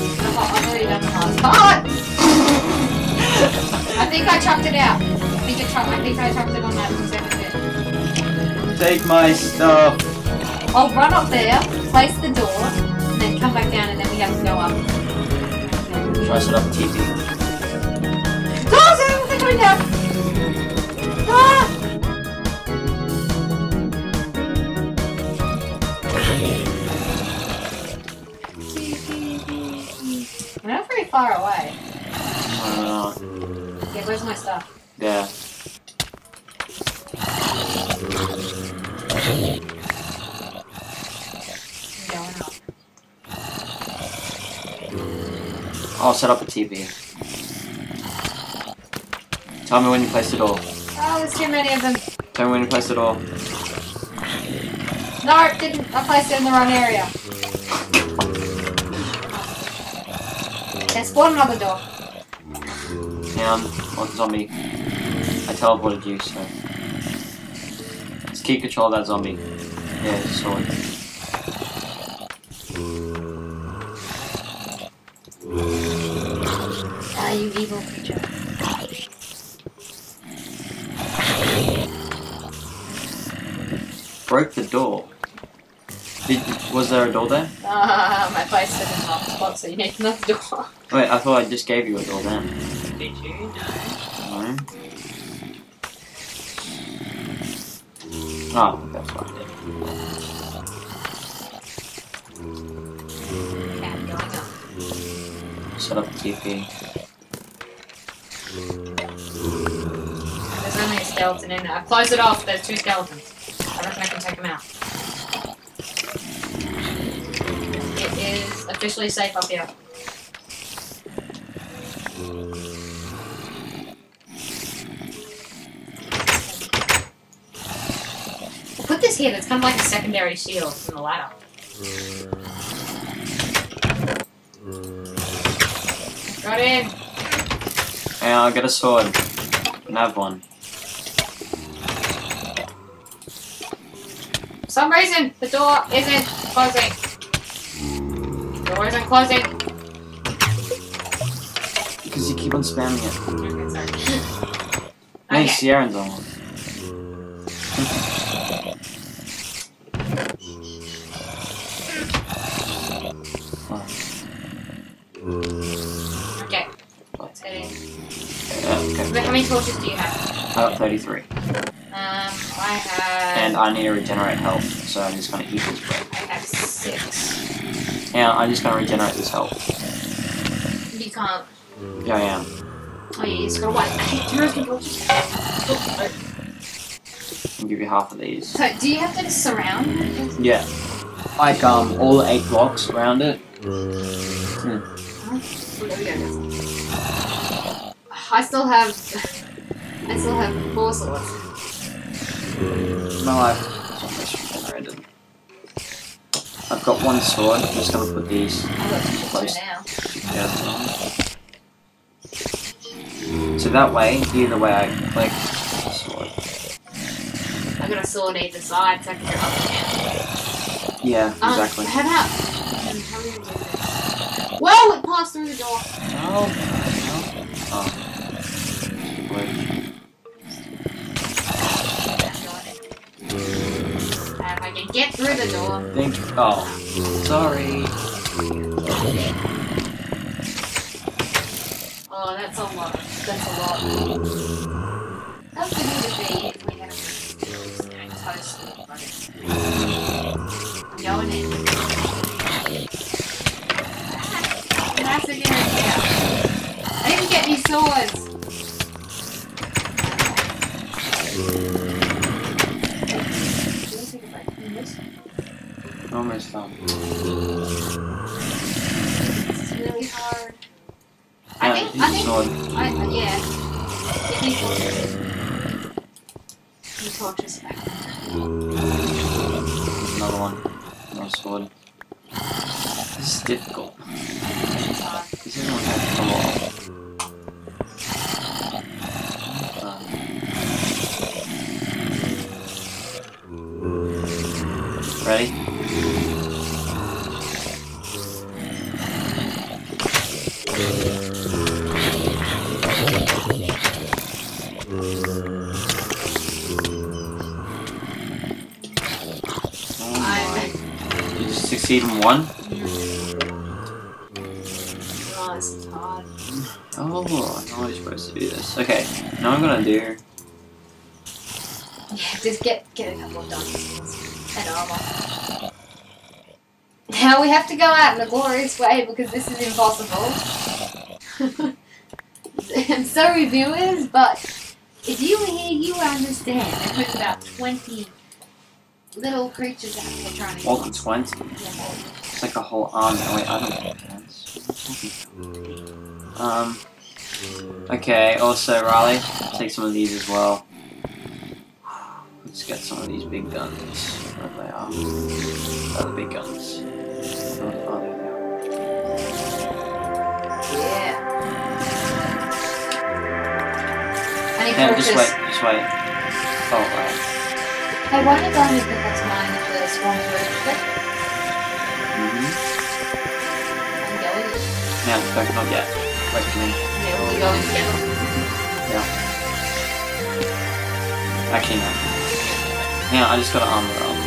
I've already done the hard part. I think I chucked it out. I think I chucked. I think I chucked it on that second bit. Take my stuff. I'll run up there, place the door, and then come back down, and then we have to go up. Try to set up a Yeah, where's my stuff? yeah. I'm going up. I'll set up a TP. Tell me when you place the door. Oh, there's too many of them. Tell me when you place the door. No, it didn't. I placed it in the wrong area. There's spawn another door. Down. One zombie. I teleported you, so. Let's keep control of that zombie. Yeah, sword. Ah, you evil creature. Broke the door. Did, was there a door there? Um, I placed it in the wrong spot, so you need another door. Wait, I thought I just gave you a door then. Did you? No. Oh, that's up. Set up the TP. There's only a skeleton in there. I closed it off. There's two skeletons. I reckon I can take them out. It is officially safe up here. Here. That's kind of like a secondary shield from the ladder. Got in. Hey, I'll get a sword. Can I have one? For some reason, the door isn't closing. The Door isn't closing. Because you keep on spamming it. Okay, sorry. Hey, Okay. Sierra's on one. Torches do you have? I got 33. Um, I have. And I need to regenerate health, so I'm just gonna eat this bread. I have six. Yeah, I'm just gonna regenerate this health. You can't. Yeah, I am. Oh, yeah, you just gotta wait. Okay, two roasting torches. Oh, I'll give you half of these. So, do you have to surround it? Yeah. Like, um, all the eight blocks around it. Go. I still have. I still have four swords. My life is almost regenerated. I've got one sword, I'm just gonna put these I've Close. together. So that way, either way I click the sword. I've got a sword either side, so I can go up down. Yeah, Um, exactly. How about? um, How are we gonna do this? Whoa! It passed through the door. No. Get through the door. Thank you. Oh. Sorry. Oh, that's a lot. That's a lot. How good would it be if we had a toast and butter? I'm going in. That's a good idea. I didn't get any swords. Almost done. It's really hard. I Yeah, think. I think. I, yeah. Give me torches. Give me torches back. Another one. Another sword. This is difficult. This isn't like a lot. Season one. Oh, this is. I know I'm supposed to do this. Okay, now I'm gonna do. Yeah, just get get a couple diamonds and armor. Now we have to go out in a glorious way because this is impossible. I'm sorry, viewers, but if you were here, you understand. There's about 20 little creatures out there trying to than 20. Yeah. It's like a whole army. Oh, wait, I don't know that. Um. Okay, also, Riley, take some of these as well. Let's get some of these big guns. Where they are. Oh, the big guns. Oh, there they are. Yeah. Need Yeah, just wait, just wait. Oh, right. Why don't you go and pick up mine the Swan Bridge? Mm-hmm. Yeah, don't, not yet. Wait for me. Yeah, we'll going together. Actually, no. Yeah, I just got to armor up.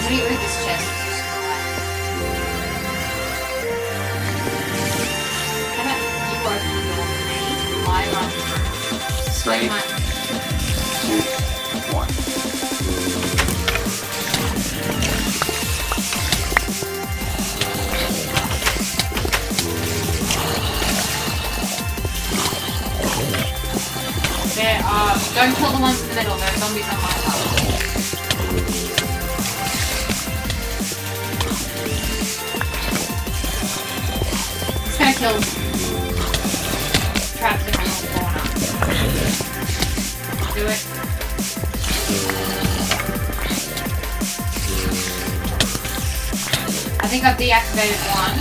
What do you read this chest? It's There are. Uh, don't kill the ones in the middle. There are zombies on my side. It's gonna kill. Trapped Do it. I think I've deactivated one.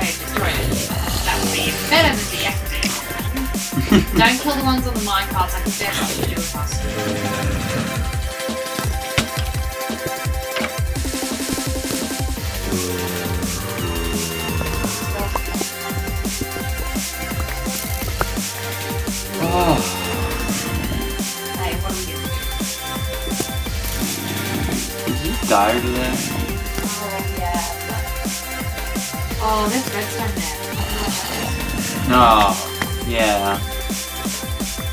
Wait, destroyed it. That would be better than deactivating. Don't kill the ones on the minecarts, I can to do with us. Dire today? Oh, yeah. Oh, there's redstone there. No. Yeah.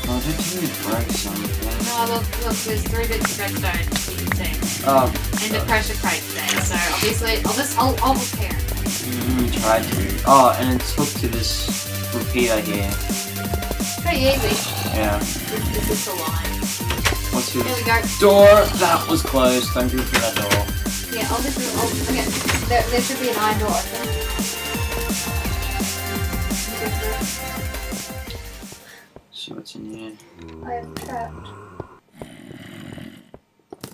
Oh, they're too break something. No, look, look, there's three bits of redstone, you can see. Oh, And the pressure plate's there, so obviously, I'll just, I'll, I'll repair mm, tried to. Oh, and it's hooked to this repeater here. Pretty easy. Yeah. This, this is the line. What's Here your we go. door? That was closed. Thank you for that door. Yeah, I'll just, I'll, okay, there, there should be an iron door. See what's in here. I am trapped.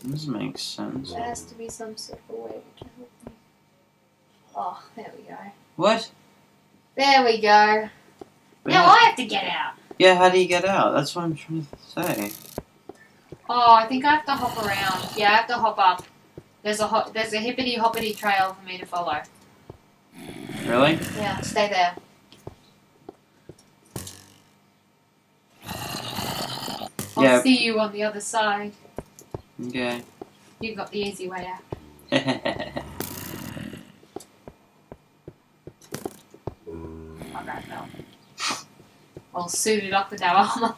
This makes sense. There has to be some sort of way to help me. Oh, there we go. What? There we go. Now I have to get out. Yeah, how do you get out? That's what I'm trying to say. Oh, I think I have to hop around. Yeah, I have to hop up. There's a ho- there's a hippity hoppity trail for me to follow. Really? Yeah, stay there. I'll Yeah. see you on the other side. Okay. You got the easy way out. No. All suited up with that armor.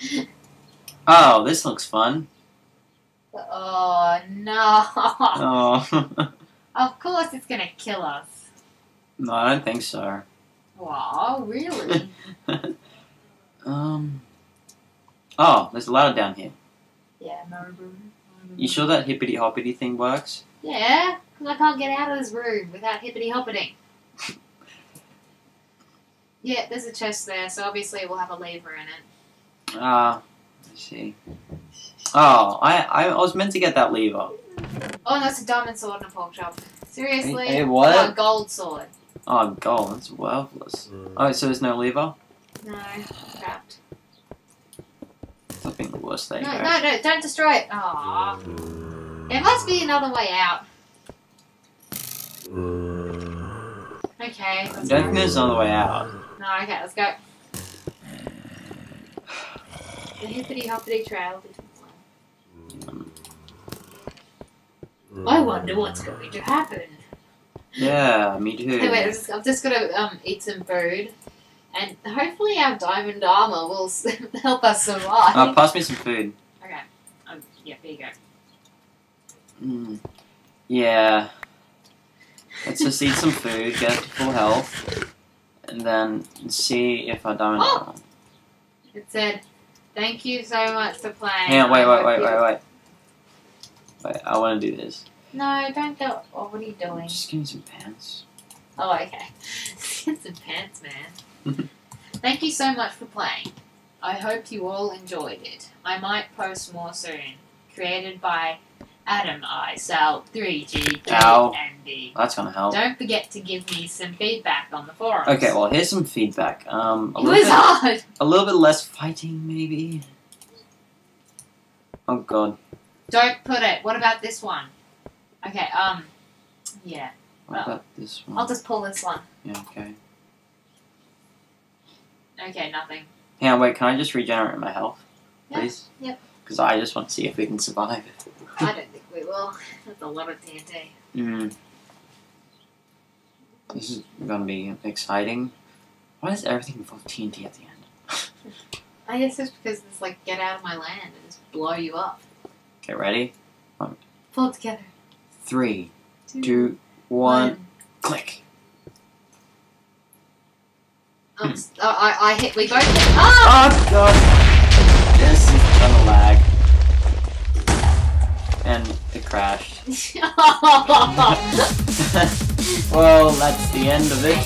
oh, this looks fun. Oh no! Oh. of course it's gonna kill us. no, I don't think so. Wow, really? um. Oh, there's a ladder down here. yeah, no. You sure that hippity hoppity thing works? Yeah, because I can't get out of this room without hippity hoppiting. yeah, there's a chest there, so obviously it will have a lever in it. Ah, I see. Oh, I, I was meant to get that lever. Oh, that's a diamond sword in a pork chop. Seriously? Eh, what? Oh, a gold sword. Oh, gold, that's worthless. Oh, so there's no lever? No, trapped. Stop being the worst. There you No, go. no, no, don't destroy it. Aww. There must be another way out. Okay, I let's don't go. think there's another way out. No, okay, let's go. The hippity hoppity trail between Um, I wonder what's going to happen. yeah, me too. Wait, I'm just, gonna um, eat some food, and hopefully our diamond armor will s- help us survive. Uh, pass me some food. okay. Um, yeah, there you go. Mm. Yeah. Let's just eat some food, get to full health, and then see if our diamond. Oh! It said, "Thank you so much for playing." Hang on, wait, wait, wait, wait, wait. Wait, I want to do this. No, don't do. Oh, what are you doing? Just give me some pants. Oh, okay. Get some pants, man. Thank you so much for playing. I hope you all enjoyed it. I might post more soon. Created by Adam I Sal 3G Ow. JMB. That's gonna help. Don't forget to give me some feedback on the forums. Okay, well, here's some feedback. Um, a it little was bit, hard. a little bit less fighting, maybe. Oh god, Don't put it. What about this one? Okay. Um. Yeah. what Oh. about this one? I'll just pull this one. Yeah, okay. Okay. Nothing. Hang on, wait, can I just regenerate my health, Yeah, please? yep. Because I just want to see if we can survive. I don't think we will. That's a lot of TNT. Mm. This is gonna be exciting. Why does everything involve TNT at the end? I guess it's because it's like get out of my land and just blow you up. Okay, ready? One. Pull it together. Three, two, one, click. Um, s- oh, I, I hit. We both hit. Ah! Oh god! And it crashed. well, that's the end of it.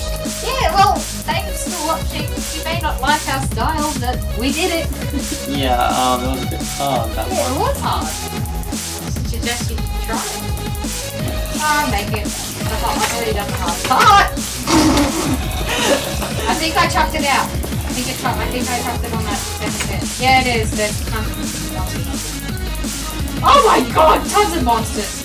yeah. Well, thanks for watching. You may not like our style, but we did it. Yeah, um, it was a bit hard that Yeah, one. it was hard. I suggest you try it. Ah, make it. The hard. I've already done the hard part. I think I chucked it out. I think it. chucked- I think I chucked it on that second bit. Yeah, it is. There's of monsters. Oh my god, tons of monsters.